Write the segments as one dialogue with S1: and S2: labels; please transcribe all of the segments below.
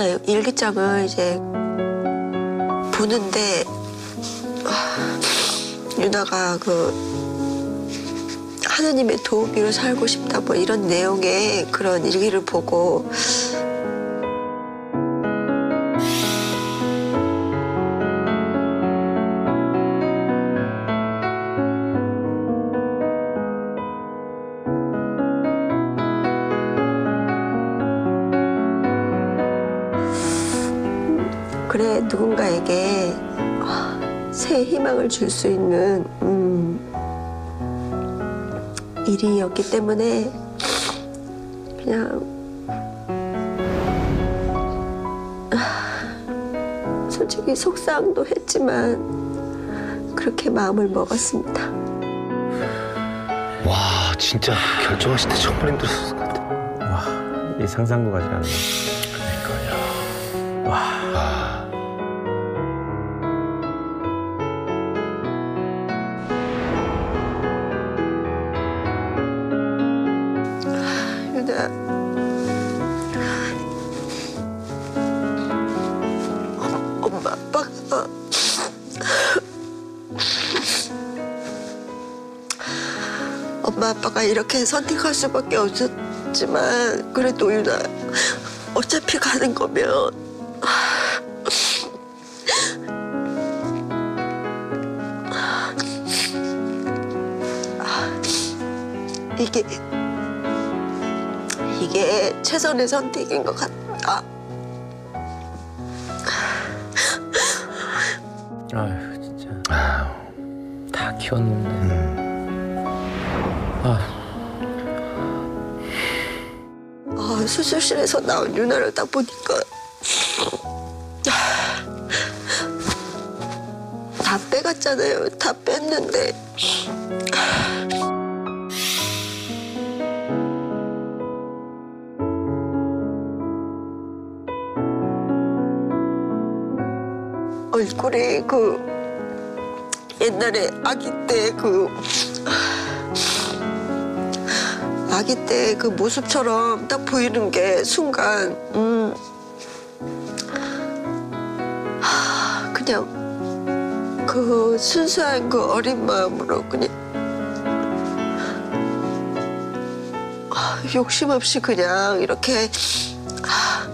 S1: 유나 일기장을 이제 보는데 아, 유나가 그 하느님의 도우미로 살고 싶다 뭐 이런 내용의 그런 일기를 보고 그래 누군가에게 아, 새 희망을 줄 수 있는 음, 일이었기 때문에 그냥 아, 솔직히 속상도 했지만 그렇게 마음을 먹었습니다.
S2: 와 진짜 결정하실 때 정말 힘들었을 것 같아.
S3: 와, 이 상상도 가지 않네. 와,
S2: 아,
S1: 유나 엄마 아빠가 엄마 아빠가 이렇게 선택할 수밖에 없었지만 그래도 유나 어차피 가는 거면 이게 이게 최선의 선택인 것 같다.
S3: 아휴 진짜
S2: 아유,
S3: 다 키웠는데.
S2: 음,
S3: 아,
S1: 아, 수술실에서 나온 유나를 딱 보니까 다 빼갔잖아요. 다 뺐는데 얼굴이 그 옛날에 아기 때 그 아기 때 그 모습처럼 딱 보이는 게 순간 음 그냥 그 순수한 그 어린 마음으로 그냥 아, 욕심 없이 그냥 이렇게 아,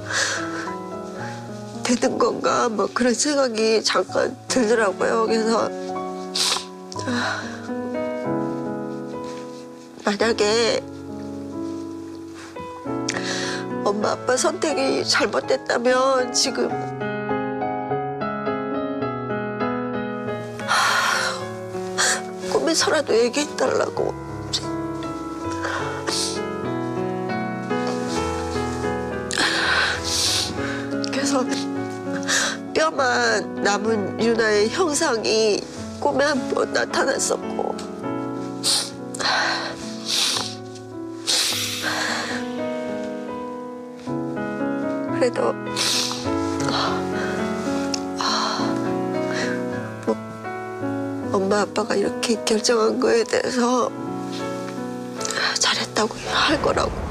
S1: 되는 건가 뭐 그런 생각이 잠깐 들더라고요. 그래서 아, 만약에 엄마 아빠 선택이 잘못됐다면 지금 하, 꿈에서라도 얘기해달라고. 그래서 뼈만 남은 유나의 형상이 꿈에 한 번 나타났었고. 그래도 엄마 아빠가 이렇게 결정한 거에 대해서 잘했다고 할 거라고